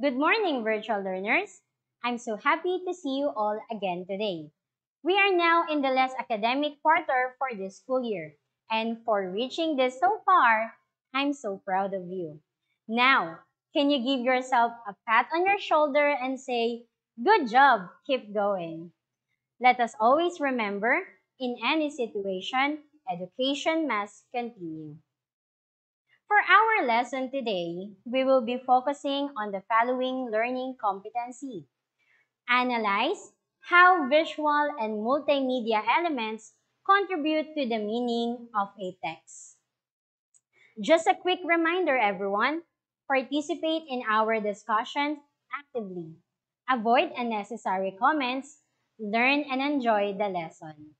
Good morning, virtual learners. I'm so happy to see you all again today. We are now in the last academic quarter for this school year, and for reaching this so far, I'm so proud of you. Now, can you give yourself a pat on your shoulder and say, Good job, keep going. Let us always remember, in any situation, education must continue. For our lesson today, we will be focusing on the following learning competency. Analyze how visual and multimedia elements contribute to the meaning of a text. Just a quick reminder, everyone, participate in our discussions actively. Avoid unnecessary comments, learn and enjoy the lesson.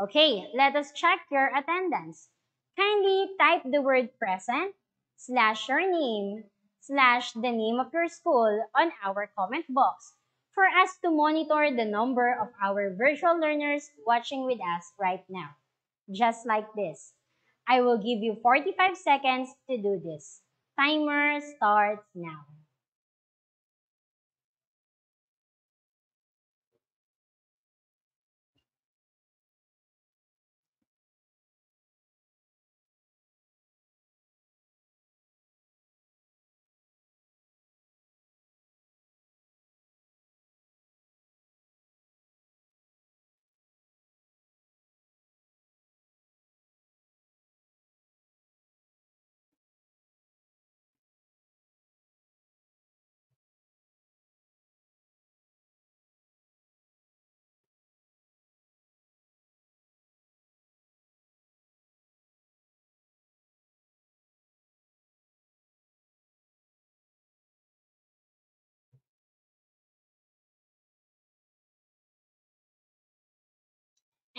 Okay, let us check your attendance kindly type the word present slash your name slash the name of your school on our comment box for us to monitor the number of our virtual learners watching with us right now. Just like this. I will give you 45 seconds to do this. Timer starts now.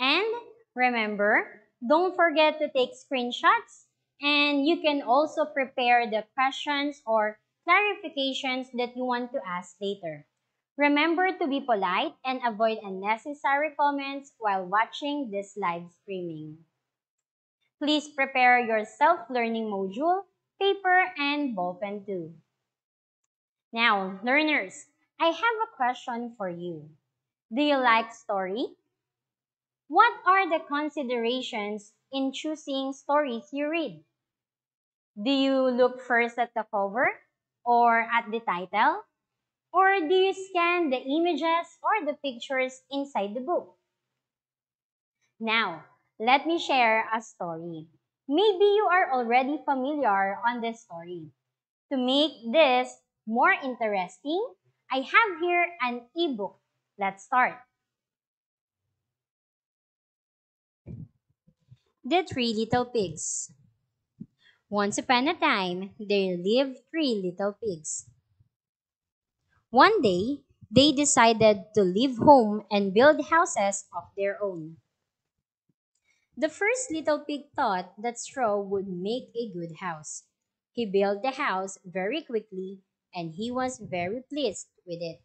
And remember, don't forget to take screenshots and you can also prepare the questions or clarifications that you want to ask later. Remember to be polite and avoid unnecessary comments while watching this live streaming. Please prepare your self-learning module, paper, and ballpen too. Now, learners, I have a question for you. Do you like story? What are the considerations in choosing stories you read? Do you look first at the cover or at the title? Or do you scan the images or the pictures inside the book? Now, let me share a story. Maybe you are already familiar on this story. To make this more interesting, I have here an ebook. Let's start. The Three Little Pigs Once upon a time, there lived three little pigs. One day, they decided to leave home and build houses of their own. The first little pig thought that straw would make a good house. He built the house very quickly and he was very pleased with it.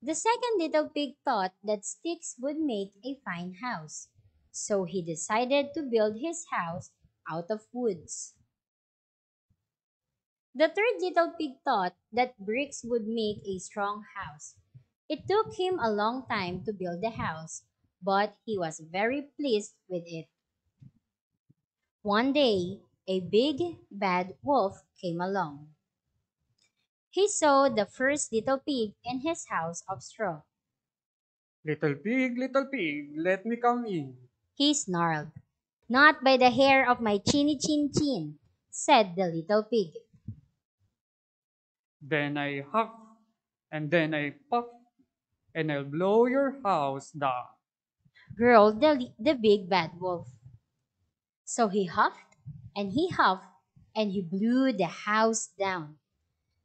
The second little pig thought that sticks would make a fine house so he decided to build his house out of woods. The third little pig thought that bricks would make a strong house. It took him a long time to build the house, but he was very pleased with it. One day, a big, bad wolf came along. He saw the first little pig in his house of straw. Little pig, little pig, let me come in. He snarled. Not by the hair of my chinny chin chin, said the little pig. Then I huff, and then I puff, and I'll blow your house down. growled the, the big bad wolf. So he huffed and he huffed and he blew the house down.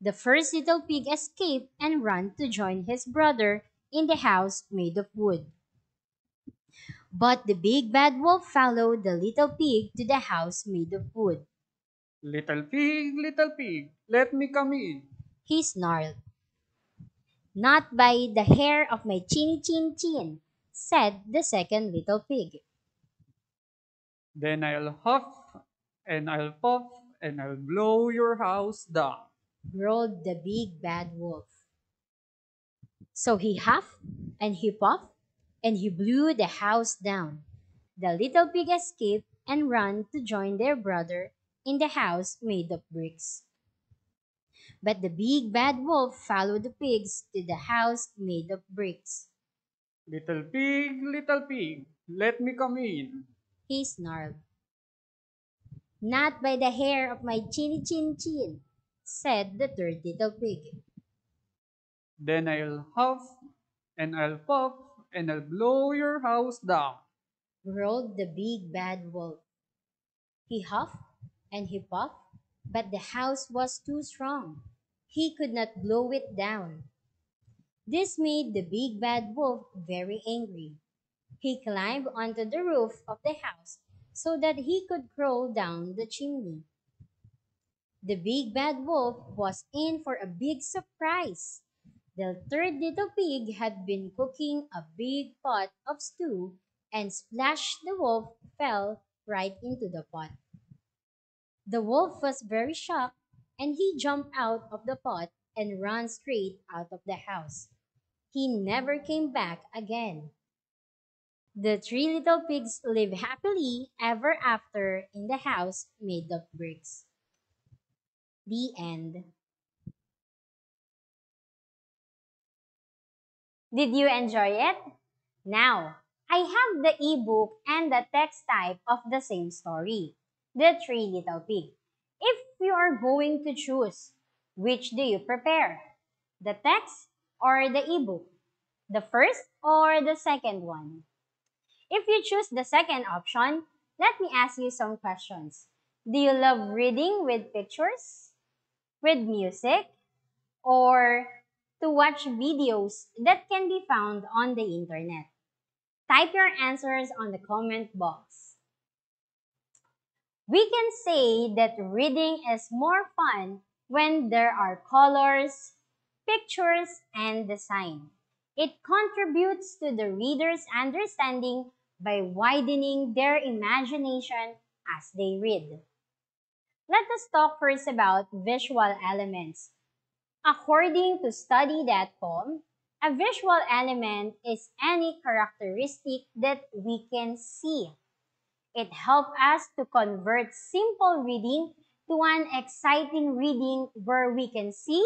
The first little pig escaped and ran to join his brother in the house made of wood. But the big bad wolf followed the little pig to the house made of wood. Little pig, little pig, let me come in. He snarled. Not by the hair of my chinny chin chin, said the second little pig. Then I'll huff, and I'll puff, and I'll blow your house down. growled the big bad wolf. So he huffed and he puffed and he blew the house down. The little pig escaped and ran to join their brother in the house made of bricks. But the big bad wolf followed the pigs to the house made of bricks. Little pig, little pig, let me come in. He snarled. Not by the hair of my chinny chin chin, said the third little pig. Then I'll huff and I'll puff and I'll blow your house down. growled the big bad wolf. He huffed and he puffed, but the house was too strong. He could not blow it down. This made the big bad wolf very angry. He climbed onto the roof of the house so that he could crawl down the chimney. The big bad wolf was in for a big surprise. The third little pig had been cooking a big pot of stew and splash the wolf fell right into the pot. The wolf was very shocked and he jumped out of the pot and ran straight out of the house. He never came back again. The three little pigs lived happily ever after in the house made of bricks. The end. Did you enjoy it? Now, I have the ebook and the text type of the same story, The Three Little Pig. If you are going to choose, which do you prepare? The text or the ebook? The first or the second one? If you choose the second option, let me ask you some questions. Do you love reading with pictures, with music, or to watch videos that can be found on the internet? Type your answers on the comment box. We can say that reading is more fun when there are colors, pictures, and design. It contributes to the reader's understanding by widening their imagination as they read. Let us talk first about visual elements. According to study.com, a visual element is any characteristic that we can see. It helps us to convert simple reading to an exciting reading where we can see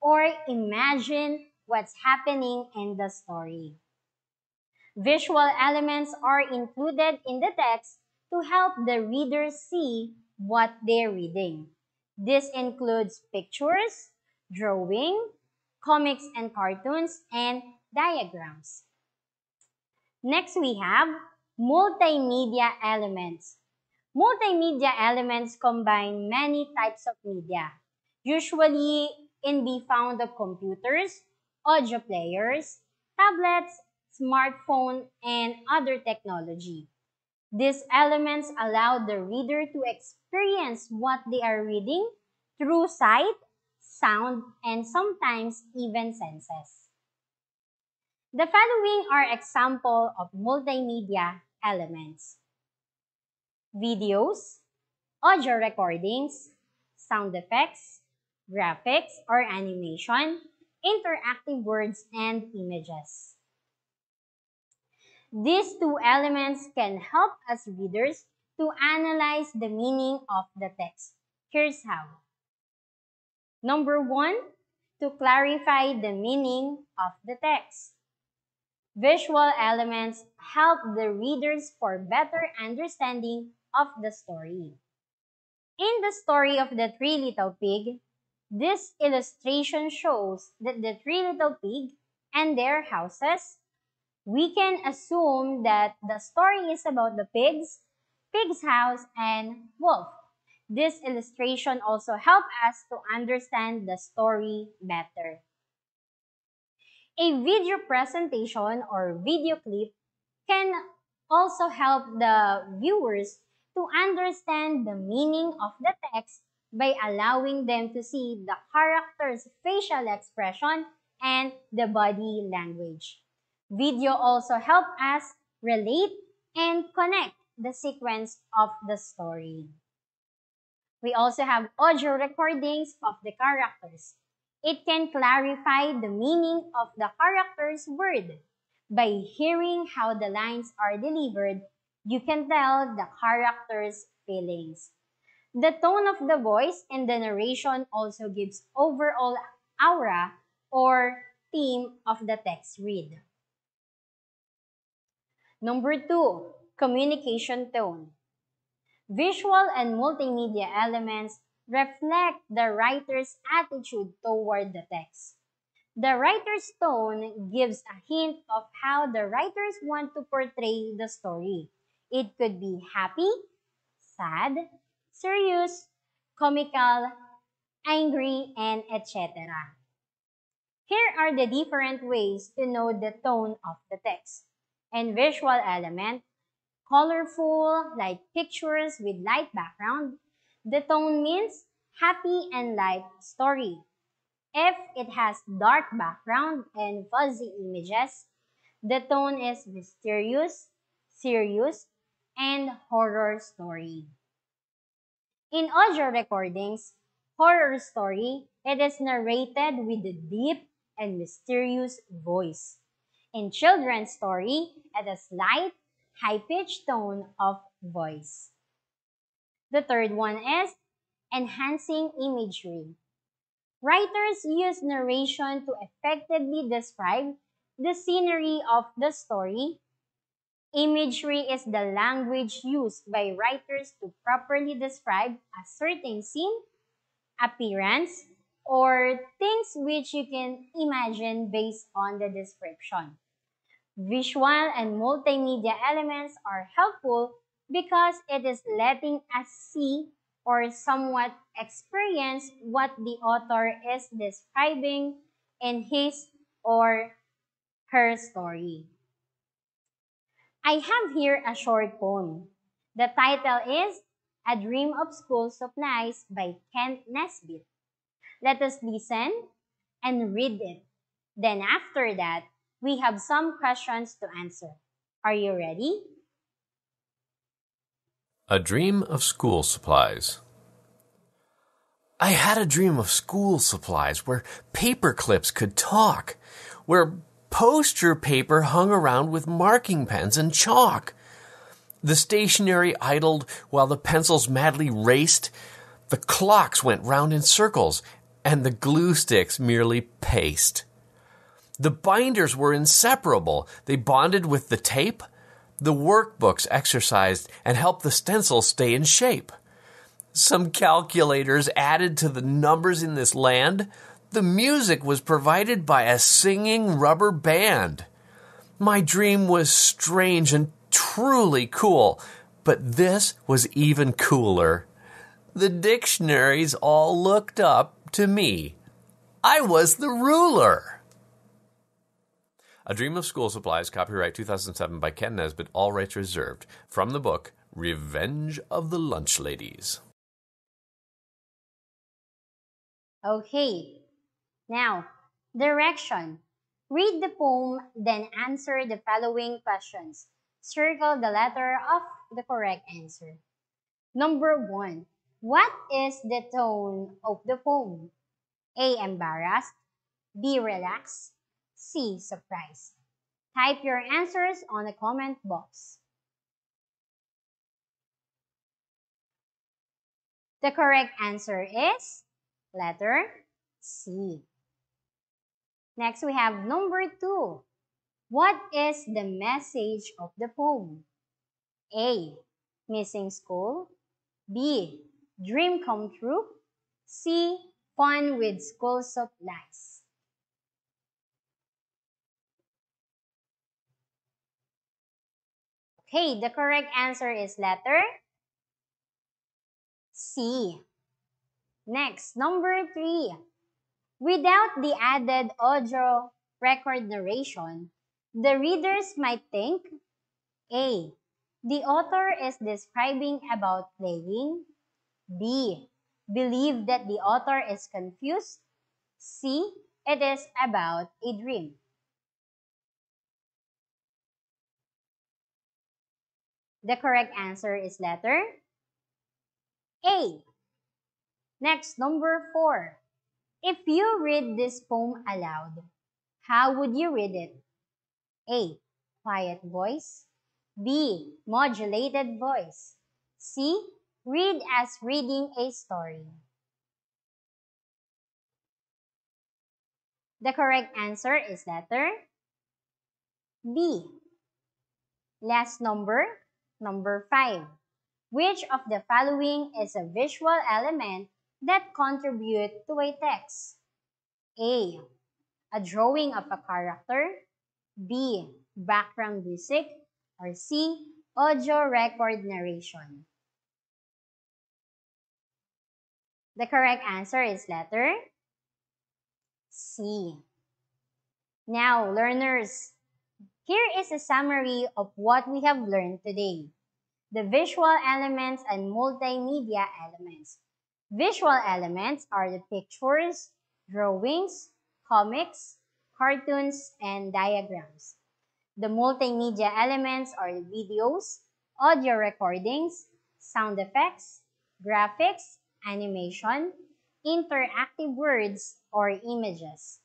or imagine what's happening in the story. Visual elements are included in the text to help the reader see what they're reading. This includes pictures, drawing, comics and cartoons, and diagrams. Next, we have multimedia elements. Multimedia elements combine many types of media, usually in be found of computers, audio players, tablets, smartphone, and other technology. These elements allow the reader to experience what they are reading through sight, sound, and sometimes even senses. The following are example of multimedia elements. Videos, audio recordings, sound effects, graphics or animation, interactive words, and images. These two elements can help us readers to analyze the meaning of the text. Here's how. Number one, to clarify the meaning of the text. Visual elements help the readers for better understanding of the story. In the story of the Three Little Pig, this illustration shows that the three little pig and their houses, we can assume that the story is about the pigs, pig's house, and wolf. This illustration also helps us to understand the story better. A video presentation or video clip can also help the viewers to understand the meaning of the text by allowing them to see the character's facial expression and the body language. Video also help us relate and connect the sequence of the story. We also have audio recordings of the characters. It can clarify the meaning of the character's word. By hearing how the lines are delivered, you can tell the character's feelings. The tone of the voice in the narration also gives overall aura or theme of the text read. Number two, communication tone. Visual and multimedia elements reflect the writer's attitude toward the text. The writer's tone gives a hint of how the writers want to portray the story. It could be happy, sad, serious, comical, angry, and etc. Here are the different ways to know the tone of the text. And visual element, colorful, like pictures with light background. The tone means happy and light story. If it has dark background and fuzzy images, the tone is mysterious, serious, and horror story. In audio recordings, horror story, it is narrated with a deep and mysterious voice. In children's story, it is light, high-pitched tone of voice. The third one is enhancing imagery. Writers use narration to effectively describe the scenery of the story. Imagery is the language used by writers to properly describe a certain scene, appearance, or things which you can imagine based on the description. Visual and multimedia elements are helpful because it is letting us see or somewhat experience what the author is describing in his or her story. I have here a short poem. The title is A Dream of School Supplies by Kenn Nesbitt. Let us listen and read it. Then after that, we have some questions to answer. Are you ready? A Dream of School Supplies. I had a dream of school supplies where paper clips could talk, where poster paper hung around with marking pens and chalk. The stationery idled while the pencils madly raced. The clocks went round in circles, and the glue sticks merely paced. The binders were inseparable. They bonded with the tape, the workbooks exercised and helped the stencils stay in shape. Some calculators added to the numbers in this land. The music was provided by a singing rubber band. My dream was strange and truly cool, but this was even cooler. The dictionaries all looked up to me. I was the ruler. A Dream of School Supplies, copyright 2007 by Kenn Nesbitt, all rights reserved. From the book Revenge of the Lunch Ladies. Okay. Now, direction. Read the poem, then answer the following questions. Circle the letter of the correct answer. Number one. What is the tone of the poem? A. Embarrassed. B. Relaxed. C. Surprise. Type your answers on the comment box. The correct answer is letter C. Next, we have number two. What is the message of the poem? A. Missing school. B. Dream come true. C. Fun with school supplies. Okay, the correct answer is letter C. Next, number three. Without the added audio record narration, the readers might think A. The author is describing about playing. B. Believe that the author is confused. C. It is about a dream. The correct answer is letter A. Next, number four. If you read this poem aloud, how would you read it? A. Quiet voice. B. Modulated voice. C. Read as reading a story. The correct answer is letter B. Last number, number 5. Which of the following is a visual element that contribute to a text? A. A drawing of a character. B. Background music. Or C. Audio record narration. The correct answer is letter C. Now, learners, here is a summary of what we have learned today. The visual elements and multimedia elements. Visual elements are the pictures, drawings, comics, cartoons, and diagrams. The multimedia elements are the videos, audio recordings, sound effects, graphics, animation, interactive words, or images.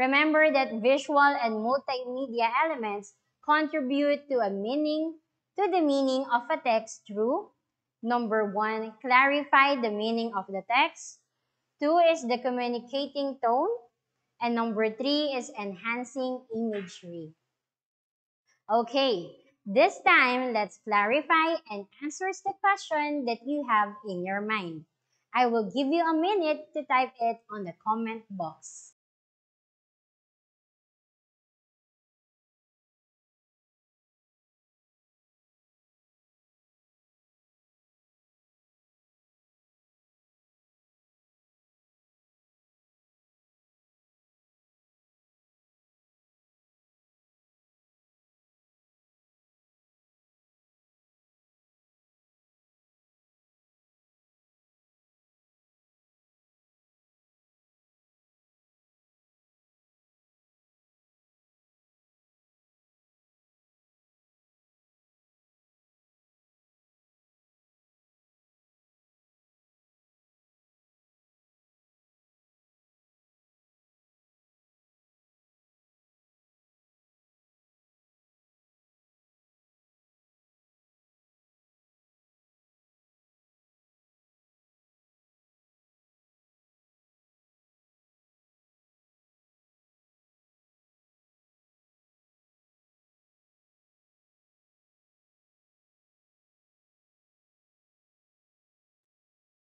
Remember that visual and multimedia elements contribute to a meaning to the meaning of a text through number 1 clarify the meaning of the text. 2 is the communicating tone. And number 3 is enhancing imagery. Okay this time let's clarify and answer the question that you have in your mind. I will give you a minute to type it on the comment box.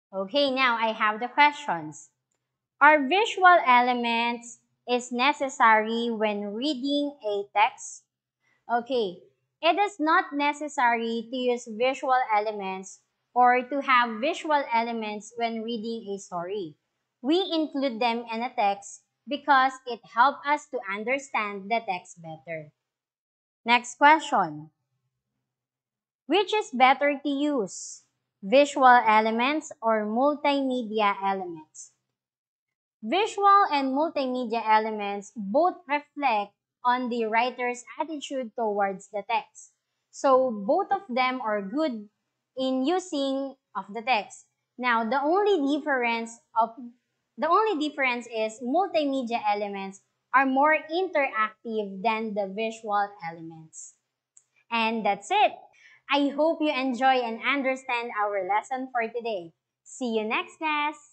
Okay, now I have the questions. Are visual elements is necessary when reading a text? Okay, it is not necessary to use visual elements or to have visual elements when reading a story. We include them in a text because it helps us to understand the text better. Next question. Which is better to use? Visual elements, or multimedia elements. Visual and multimedia elements both reflect on the writer's attitude towards the text. So both of them are good in using of the text. Now, the only difference of the only difference is multimedia elements are more interactive than the visual elements. And that's it. I hope you enjoy and understand our lesson for today. See you next class!